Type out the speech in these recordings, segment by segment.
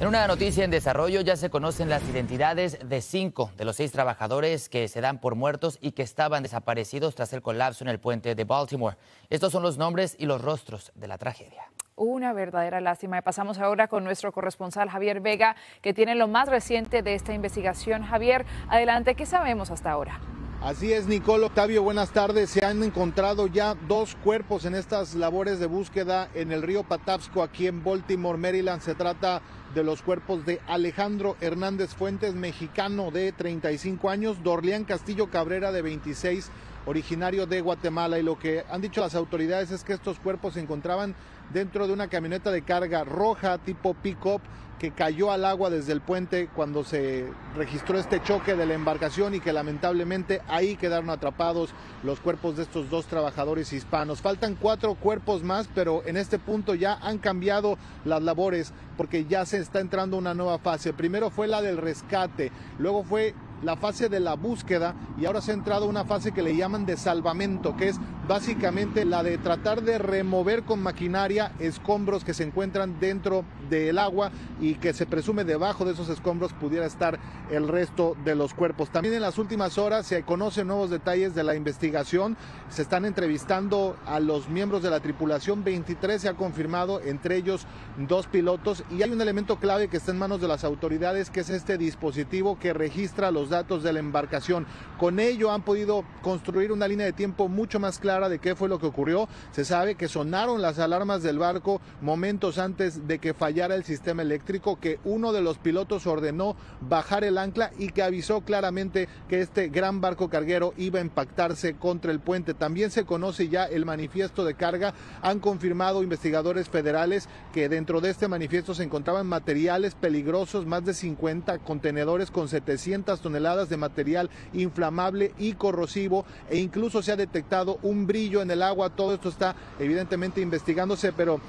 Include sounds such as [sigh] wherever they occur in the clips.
En una noticia en desarrollo ya se conocen las identidades de cinco de los seis trabajadores que se dan por muertos y que estaban desaparecidos tras el colapso en el puente de Baltimore. Estos son los nombres y los rostros de la tragedia. Una verdadera lástima. Y pasamos ahora con nuestro corresponsal Javier Vega, que tiene lo más reciente de esta investigación. Javier, adelante, ¿qué sabemos hasta ahora? Así es, Nicole Octavio, buenas tardes. Se han encontrado ya dos cuerpos en estas labores de búsqueda en el río Patapsco, aquí en Baltimore, Maryland. Se trata de los cuerpos de Alejandro Hernández Fuentes, mexicano de 35 años, Dorlián Castillo Cabrera de 26, originario de Guatemala. Y lo que han dicho las autoridades es que estos cuerpos se encontraban dentro de una camioneta de carga roja tipo pick-up que cayó al agua desde el puente cuando se registró este choque de la embarcación y que lamentablemente ahí quedaron atrapados los cuerpos de estos dos trabajadores hispanos. Faltan cuatro cuerpos más, pero en este punto ya han cambiado las labores porque ya se está entrando una nueva fase. Primero fue la del rescate, luego fue la fase de la búsqueda y ahora se ha entrado una fase que le llaman de salvamento, que es básicamente la de tratar de remover con maquinaria escombros que se encuentran dentro del agua y que se presume debajo de esos escombros pudiera estar el resto de los cuerpos. También en las últimas horas se conocen nuevos detalles de la investigación, se están entrevistando a los miembros de la tripulación, 23 se ha confirmado, entre ellos dos pilotos y hay un elemento clave que está en manos de las autoridades que es este dispositivo que registra los datos de la embarcación. Con ello han podido construir una línea de tiempo mucho más clara de qué fue lo que ocurrió. Se sabe que sonaron las alarmas del barco momentos antes de que fallara el sistema eléctrico, que uno de los pilotos ordenó bajar el ancla y que avisó claramente que este gran barco carguero iba a impactarse contra el puente. También se conoce ya el manifiesto de carga. Han confirmado investigadores federales que dentro de este manifiesto se encontraban materiales peligrosos, más de 50 contenedores con 700 toneladas de material inflamable y corrosivo e incluso se ha detectado un brillo en el agua. Todo esto está evidentemente investigándose, pero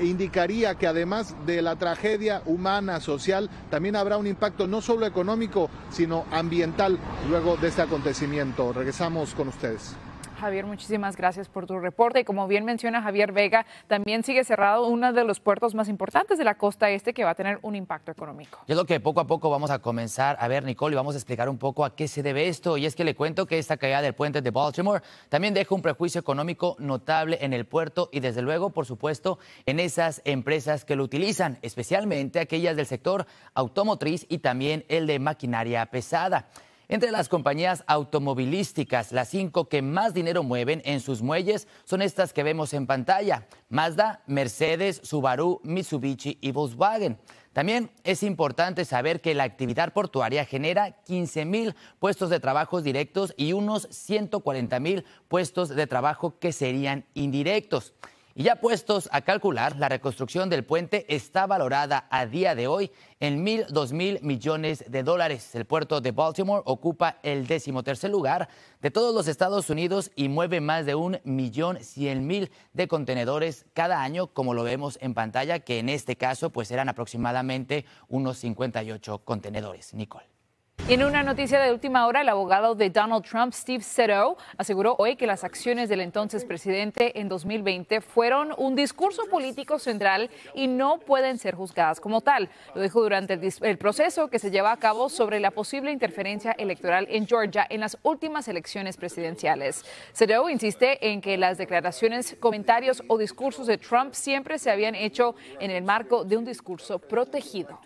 indicaría que además de la tragedia humana, social, también habrá un impacto no solo económico, sino ambiental luego de este acontecimiento. Regresamos con ustedes. Javier, muchísimas gracias por tu reporte. Y como bien menciona Javier Vega, también sigue cerrado uno de los puertos más importantes de la costa este que va a tener un impacto económico. Y es lo que poco a poco vamos a comenzar a ver, Nicole, y vamos a explicar un poco a qué se debe esto. Y es que le cuento que esta caída del puente de Baltimore también deja un prejuicio económico notable en el puerto y desde luego, por supuesto, en esas empresas que lo utilizan, especialmente aquellas del sector automotriz y también el de maquinaria pesada. Entre las compañías automovilísticas, las cinco que más dinero mueven en sus muelles son estas que vemos en pantalla. Mazda, Mercedes, Subaru, Mitsubishi y Volkswagen. También es importante saber que la actividad portuaria genera 15 mil puestos de trabajo directos y unos 140 mil puestos de trabajo que serían indirectos. Y ya puestos a calcular, la reconstrucción del puente está valorada a día de hoy en mil, dos mil millones de dólares. El puerto de Baltimore ocupa el decimotercer lugar de todos los Estados Unidos y mueve más de un millón cien mil de contenedores cada año, como lo vemos en pantalla, que en este caso pues eran aproximadamente unos 58 contenedores. Nicole. En una noticia de última hora, el abogado de Donald Trump, Steve Sero, aseguró hoy que las acciones del entonces presidente en 2020 fueron un discurso político central y no pueden ser juzgadas como tal. Lo dijo durante el, proceso que se lleva a cabo sobre la posible interferencia electoral en Georgia en las últimas elecciones presidenciales. Sero insiste en que las declaraciones, comentarios o discursos de Trump siempre se habían hecho en el marco de un discurso protegido.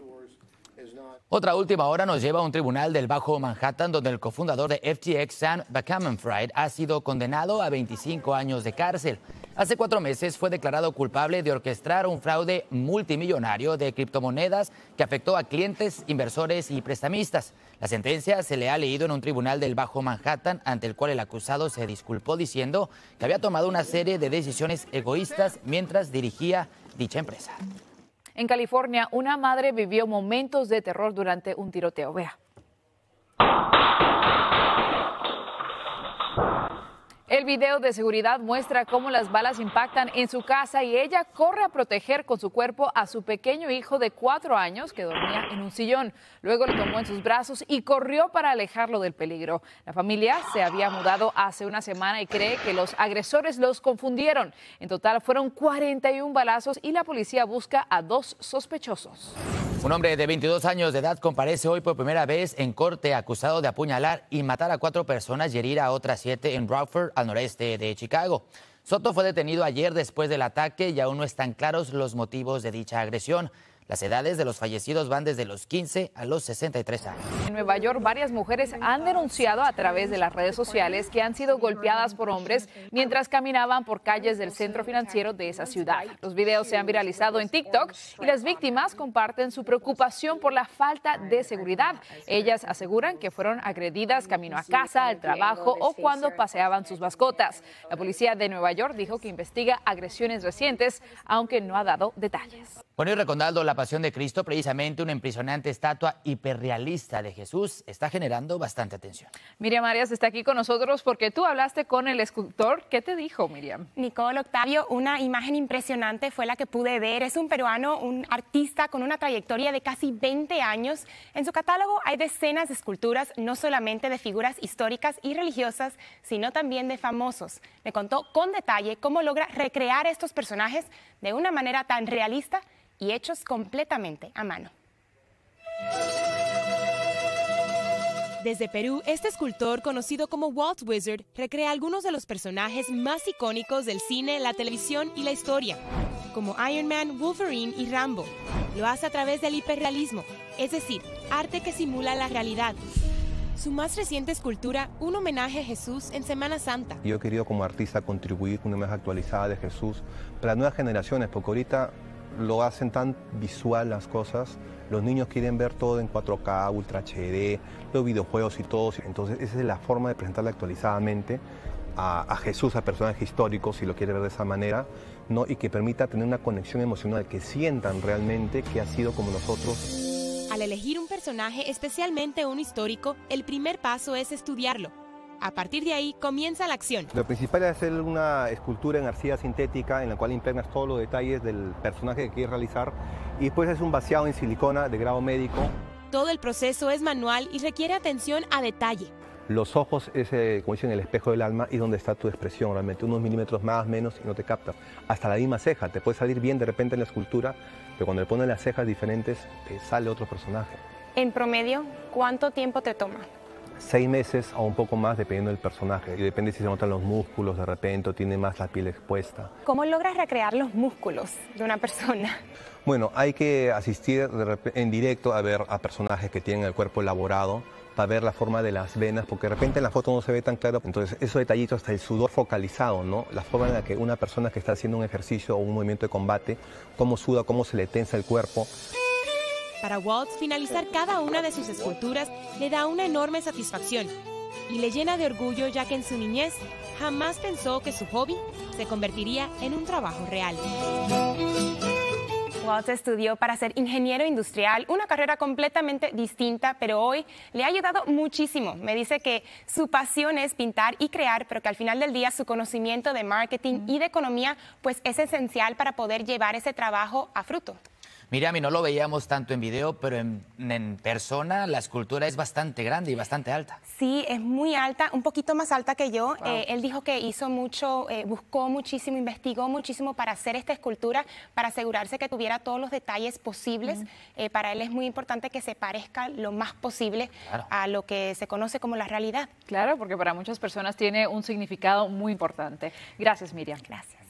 Otra última hora nos lleva a un tribunal del Bajo Manhattan donde el cofundador de FTX, Sam Bankman-Fried, ha sido condenado a 25 años de cárcel. Hace cuatro meses fue declarado culpable de orquestar un fraude multimillonario de criptomonedas que afectó a clientes, inversores y prestamistas. La sentencia se le ha leído en un tribunal del Bajo Manhattan ante el cual el acusado se disculpó diciendo que había tomado una serie de decisiones egoístas mientras dirigía dicha empresa. En California, una madre vivió momentos de terror durante un tiroteo. Vea. El video de seguridad muestra cómo las balas impactan en su casa y ella corre a proteger con su cuerpo a su pequeño hijo de cuatro años que dormía en un sillón. Luego lo tomó en sus brazos y corrió para alejarlo del peligro. La familia se había mudado hace una semana y cree que los agresores los confundieron. En total fueron 41 balazos y la policía busca a dos sospechosos. Un hombre de 22 años de edad comparece hoy por primera vez en corte acusado de apuñalar y matar a cuatro personas y herir a otras siete en Rockford, al noreste de Chicago. Soto fue detenido ayer después del ataque y aún no están claros los motivos de dicha agresión. Las edades de los fallecidos van desde los 15 a los 63 años. En Nueva York, varias mujeres han denunciado a través de las redes sociales que han sido golpeadas por hombres mientras caminaban por calles del centro financiero de esa ciudad. Los videos se han viralizado en TikTok y las víctimas comparten su preocupación por la falta de seguridad. Ellas aseguran que fueron agredidas camino a casa, al trabajo o cuando paseaban sus mascotas. La policía de Nueva York dijo que investiga agresiones recientes, aunque no ha dado detalles. Bueno, y la pasión de Cristo, precisamente una impresionante estatua hiperrealista de Jesús está generando bastante atención. Miriam Arias está aquí con nosotros porque tú hablaste con el escultor. ¿Qué te dijo, Miriam? Nicole Octavio, una imagen impresionante fue la que pude ver. Es un peruano, un artista con una trayectoria de casi 20 años. En su catálogo hay decenas de esculturas, no solamente de figuras históricas y religiosas, sino también de famosos. Me contó con detalle cómo logra recrear estos personajes de una manera tan realista y hechos completamente a mano. Desde Perú, este escultor, conocido como Walt Wizard, recrea algunos de los personajes más icónicos del cine, la televisión y la historia, como Iron Man, Wolverine y Rambo. Lo hace a través del hiperrealismo, es decir, arte que simula la realidad. Su más reciente escultura, un homenaje a Jesús en Semana Santa. Yo he querido como artista contribuir con una imagen actualizada de Jesús para las nuevas generaciones, porque ahorita lo hacen tan visual las cosas. Los niños quieren ver todo en 4K, Ultra HD, los videojuegos y todo. Entonces esa es la forma de presentarle actualizadamente a, Jesús, a personajes históricos, si lo quiere ver de esa manera, ¿no? y que permita tener una conexión emocional, que sientan realmente que ha sido como nosotros. Al elegir un personaje, especialmente un histórico, el primer paso es estudiarlo a partir de ahí comienza la acción. Lo principal es hacer una escultura en arcilla sintética en la cual impregnas todos los detalles del personaje que quieres realizar y después es un vaciado en silicona de grado médico. Todo el proceso es manual y requiere atención a detalle. Los ojos es, eh, como dicen, el espejo del alma y donde está tu expresión realmente. Unos milímetros más, menos y no te captas. Hasta la misma ceja, te puede salir bien de repente en la escultura, pero cuando le pones las cejas diferentes, te sale otro personaje. En promedio, ¿cuánto tiempo te toma? Seis meses o un poco más dependiendo del personaje. Y depende si se notan los músculos de repente o tiene más la piel expuesta. ¿Cómo logras recrear los músculos de una persona? [laughs] Bueno, hay que asistir en directo a ver a personajes que tienen el cuerpo elaborado para ver la forma de las venas, porque de repente en la foto no se ve tan claro. Entonces, esos detallitos, hasta el sudor focalizado, ¿no? La forma en la que una persona que está haciendo un ejercicio o un movimiento de combate, cómo suda, cómo se le tensa el cuerpo. Para Walt, finalizar cada una de sus esculturas le da una enorme satisfacción y le llena de orgullo ya que en su niñez jamás pensó que su hobby se convertiría en un trabajo real. Walt estudió para ser ingeniero industrial, una carrera completamente distinta, pero hoy le ha ayudado muchísimo. Me dice que su pasión es pintar y crear, pero que al final del día su conocimiento de marketing y de economía pues es esencial para poder llevar ese trabajo a fruto. Miriam, y no lo veíamos tanto en video, pero en, persona la escultura es bastante grande y bastante alta. Sí, es muy alta, un poquito más alta que yo. Eh, él dijo que hizo mucho, eh, buscó muchísimo, investigó muchísimo para hacer esta escultura, para asegurarse que tuviera todos los detalles posibles. Eh, para él es muy importante que se parezca lo más posible a lo que se conoce como la realidad. Claro, porque para muchas personas tiene un significado muy importante. Gracias, Miriam. Gracias.